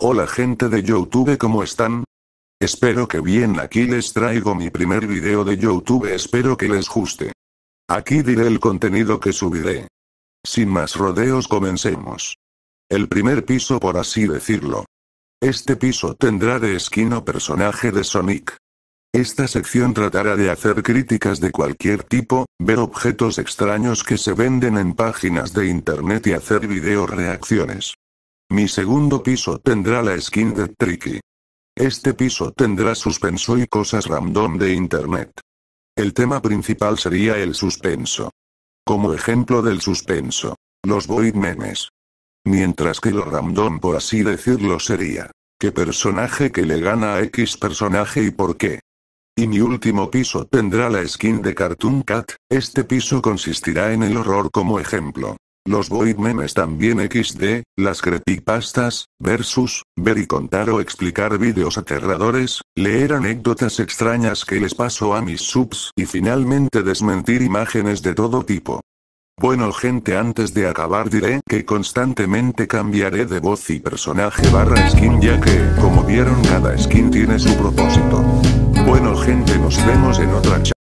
Hola gente de Youtube ¿cómo están? Espero que bien aquí les traigo mi primer video de Youtube espero que les guste. Aquí diré el contenido que subiré. Sin más rodeos comencemos. El primer piso por así decirlo. Este piso tendrá de o personaje de Sonic. Esta sección tratará de hacer críticas de cualquier tipo, ver objetos extraños que se venden en páginas de internet y hacer video reacciones. Mi segundo piso tendrá la skin de Tricky. Este piso tendrá suspenso y cosas random de internet. El tema principal sería el suspenso. Como ejemplo del suspenso, los void memes. Mientras que lo random por así decirlo sería, ¿qué personaje que le gana a X personaje y por qué? Y mi último piso tendrá la skin de Cartoon Cat, este piso consistirá en el horror como ejemplo. Los void memes también XD, las creepypastas, versus, ver y contar o explicar vídeos aterradores, leer anécdotas extrañas que les paso a mis subs y finalmente desmentir imágenes de todo tipo. Bueno gente antes de acabar diré que constantemente cambiaré de voz y personaje barra skin ya que, como vieron cada skin tiene su propósito. Bueno gente nos vemos en otra charla.